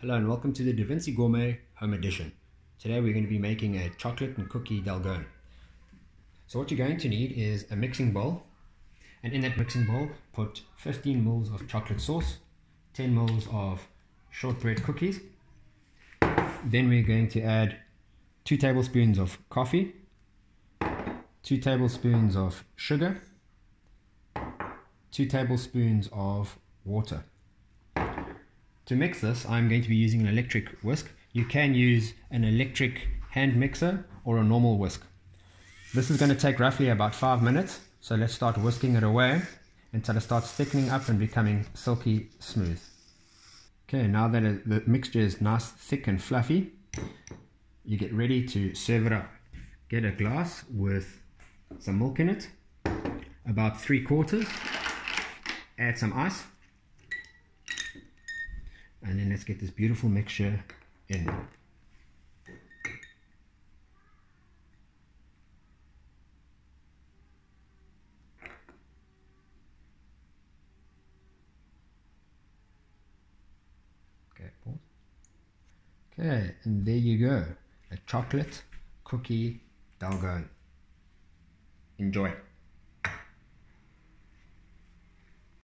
Hello and welcome to the Da Vinci Gourmet Home Edition. Today we're going to be making a chocolate and cookie dalgona. So what you're going to need is a mixing bowl and in that mixing bowl put 15 mils of chocolate sauce, 10 mils of shortbread cookies. Then we're going to add 2 tablespoons of coffee, 2 tablespoons of sugar, 2 tablespoons of water. To mix this, I'm going to be using an electric whisk. You can use an electric hand mixer or a normal whisk. This is going to take roughly about five minutes. So let's start whisking it away until it starts thickening up and becoming silky smooth. Okay, now that the mixture is nice, thick and fluffy, you get ready to serve it up. Get a glass with some milk in it, about three quarters, add some ice, and then let's get this beautiful mixture in. Okay. Okay, and there you go. A chocolate cookie dalgona. Enjoy.